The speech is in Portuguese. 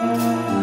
Música